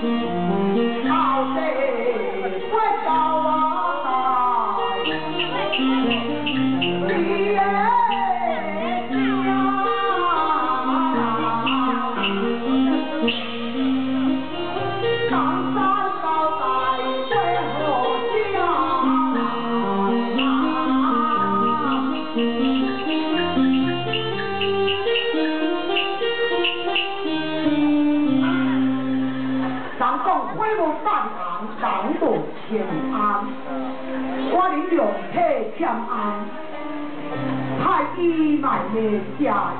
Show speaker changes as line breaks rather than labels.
Thank you. 感动千安，我领用体千安，太医卖的家。